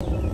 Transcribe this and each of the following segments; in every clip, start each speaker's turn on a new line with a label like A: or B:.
A: you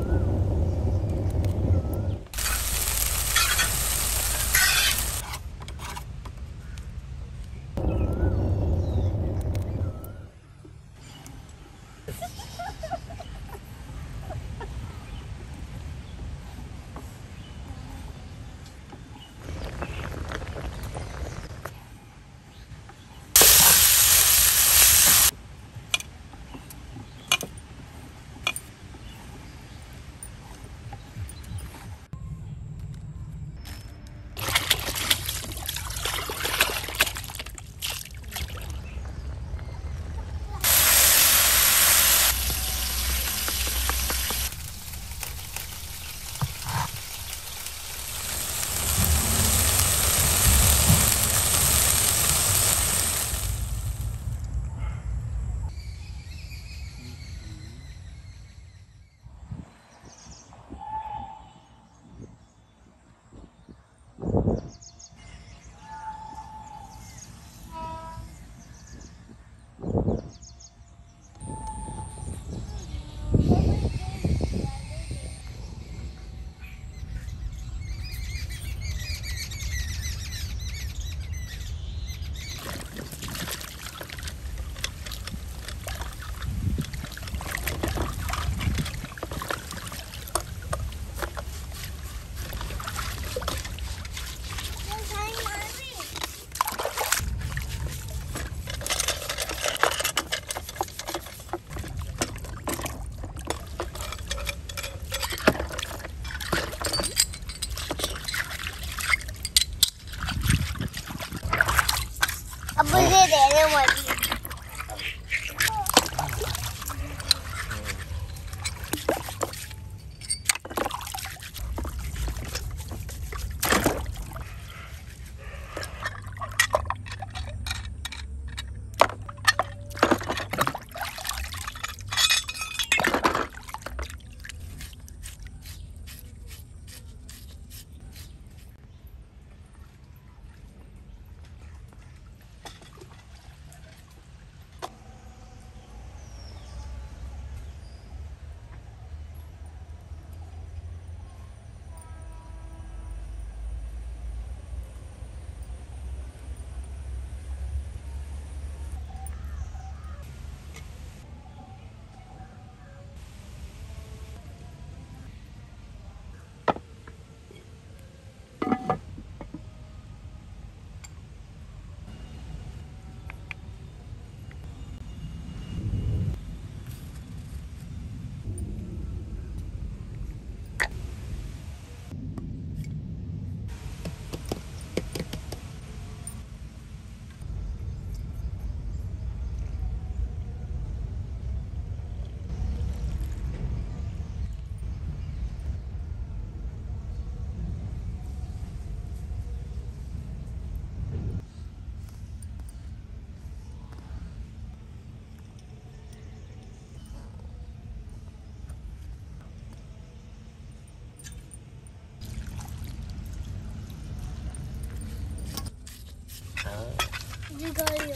B: you go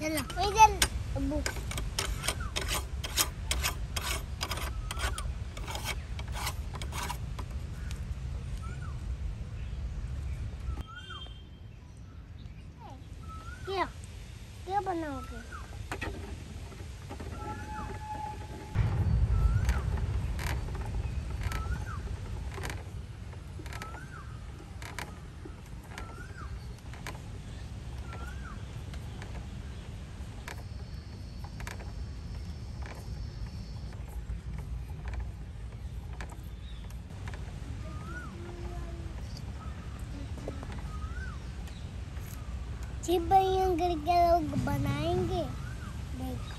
B: चलो चिपैया करके लोग बनाएँगे देख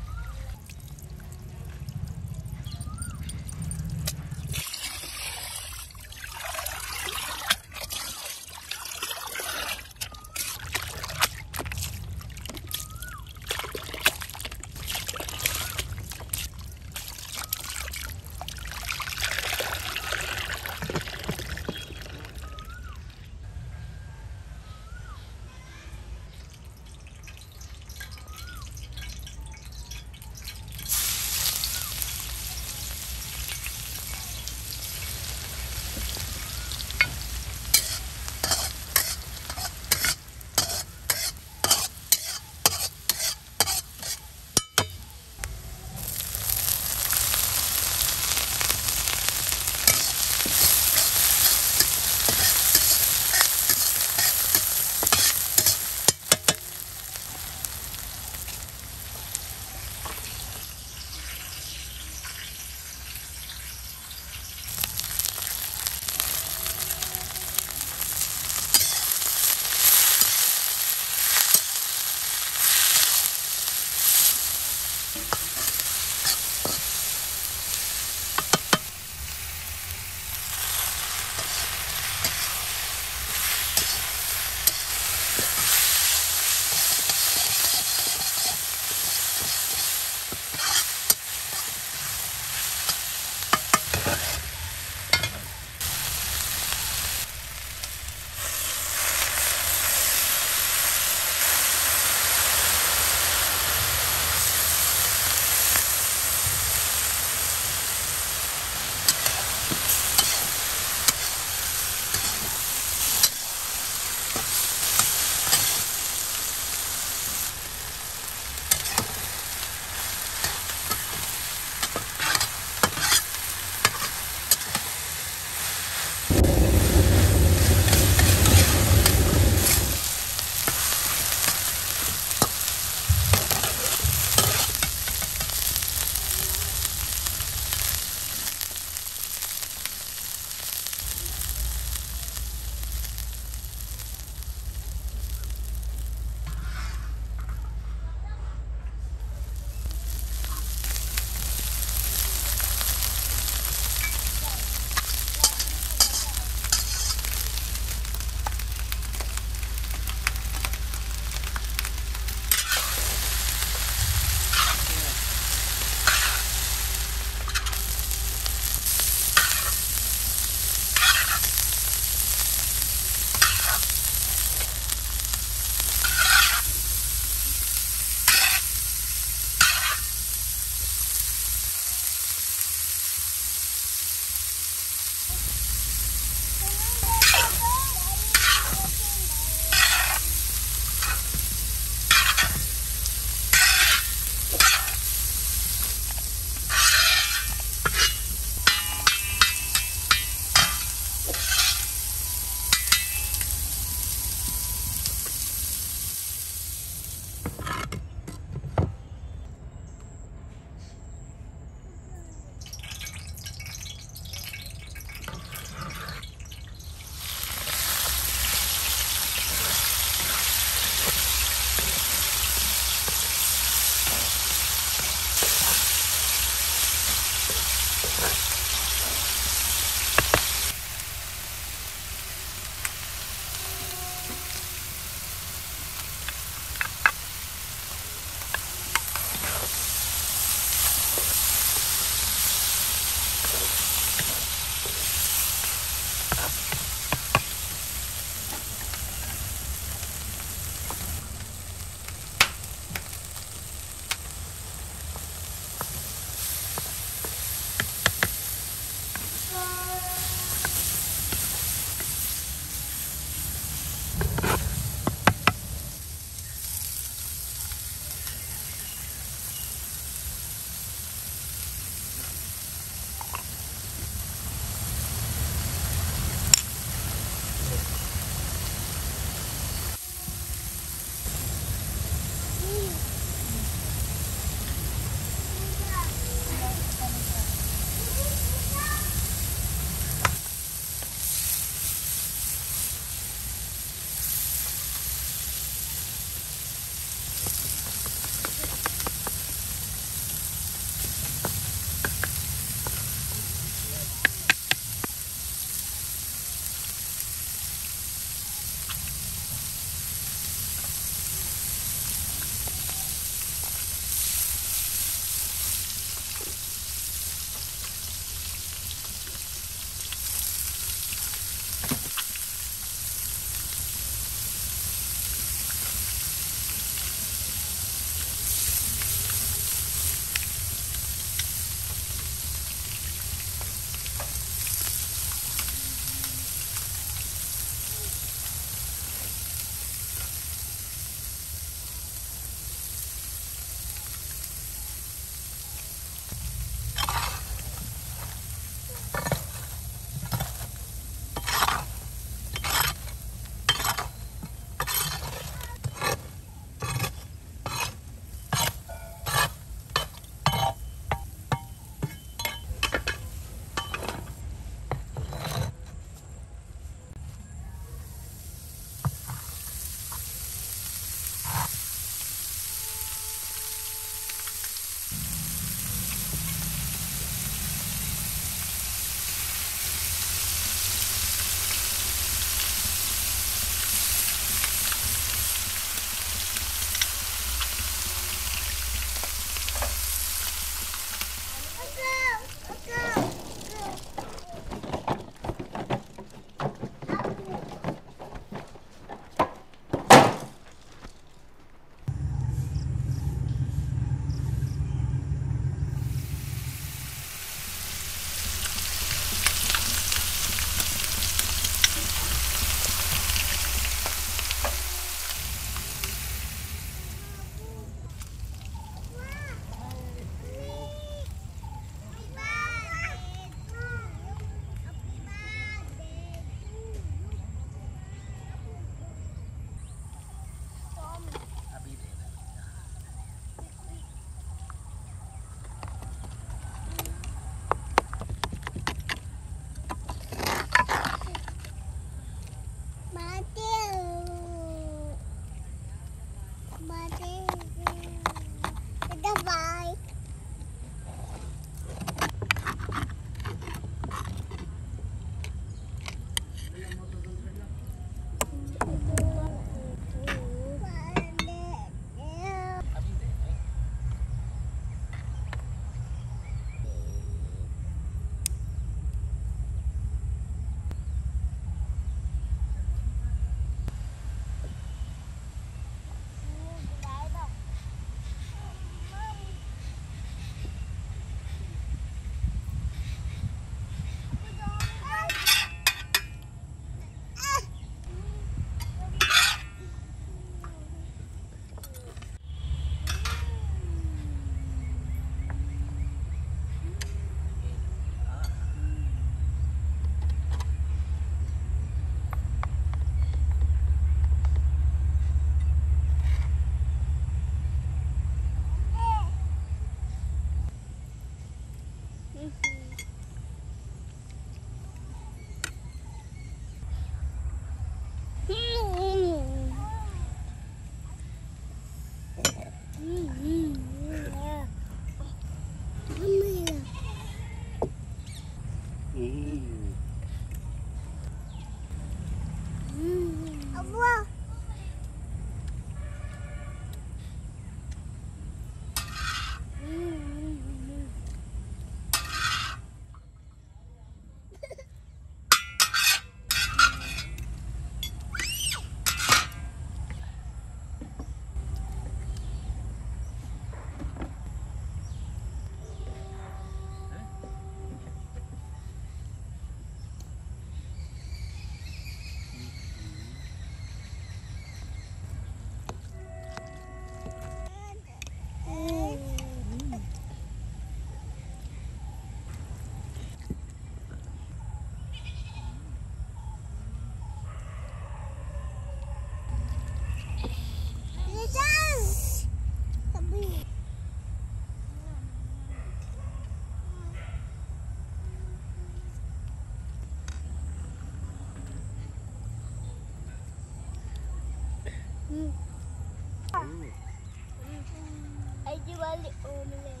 B: balik omelet.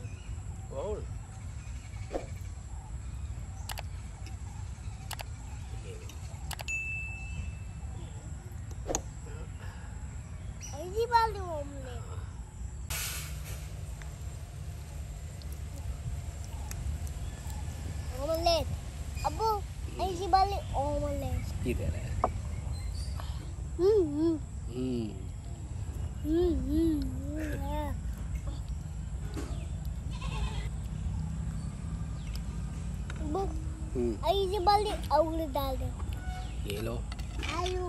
A: Wow.
B: Ini balik omelet. Omelet. Abu, ini balik omelet.
A: Tidak kan, lah. Eh?
B: Hmm. Hmm.
A: Hmm.
B: Hmm. hmm. उबाल दी और डाल दे
A: ये लो
B: आलू